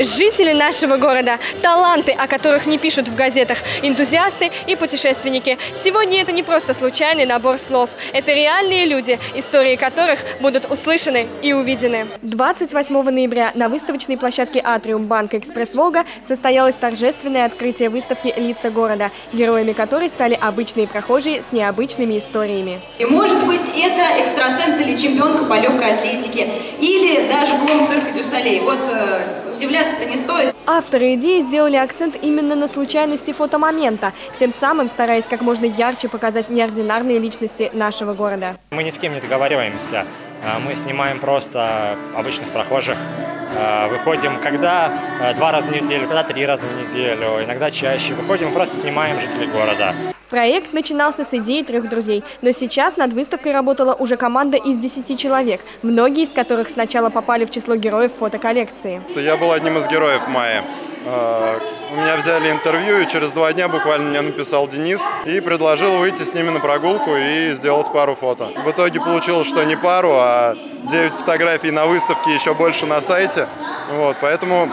Жители нашего города, таланты, о которых не пишут в газетах, энтузиасты и путешественники. Сегодня это не просто случайный набор слов. Это реальные люди, истории которых будут услышаны и увидены. 28 ноября на выставочной площадке «Атриум» Банка «Экспресс Волга» состоялось торжественное открытие выставки «Лица города», героями которой стали обычные прохожие с необычными историями. И может быть это экстрасенс или чемпионка по легкой атлетике, или даже клоун цирка Дюсалей. Вот э, удивляться-то не стоит. Авторы идеи сделали акцент именно на случайности фотомомента, тем самым стараясь как можно ярче показать неординарные личности нашего города. Мы ни с кем не договариваемся, а, мы снимаем просто обычных прохожих, а, выходим когда а, два раза в неделю, когда три раза в неделю, иногда чаще. Выходим и просто снимаем жителей города. Проект начинался с идеи трех друзей, но сейчас над выставкой работала уже команда из 10 человек, многие из которых сначала попали в число героев фотоколлекции. Я был одним из героев мая. А, у меня взяли интервью, и через два дня буквально мне написал Денис и предложил выйти с ними на прогулку и сделать пару фото. В итоге получилось, что не пару, а 9 фотографий на выставке, еще больше на сайте. Вот, поэтому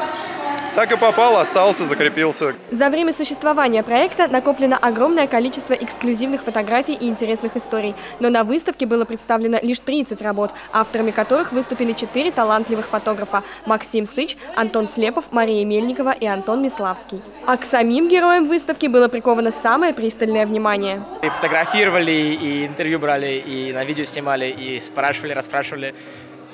так и попал, остался, закрепился. За время существования проекта накоплено огромное количество эксклюзивных фотографий и интересных историй. Но на выставке было представлено лишь 30 работ, авторами которых выступили четыре талантливых фотографа – Максим Сыч, Антон Слепов, Мария Мельникова и Антон Миславский. А к самим героям выставки было приковано самое пристальное внимание. И фотографировали, и интервью брали, и на видео снимали, и спрашивали, расспрашивали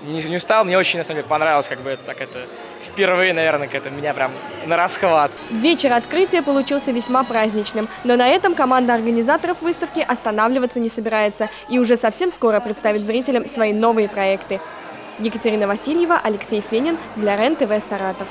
не, не устал, мне очень, на самом деле, понравилось, как бы это так это впервые, наверное, это меня прям на расхват. Вечер открытия получился весьма праздничным, но на этом команда организаторов выставки останавливаться не собирается и уже совсем скоро представит зрителям свои новые проекты. Екатерина Васильева, Алексей Фенин для РЕН-ТВ «Саратов».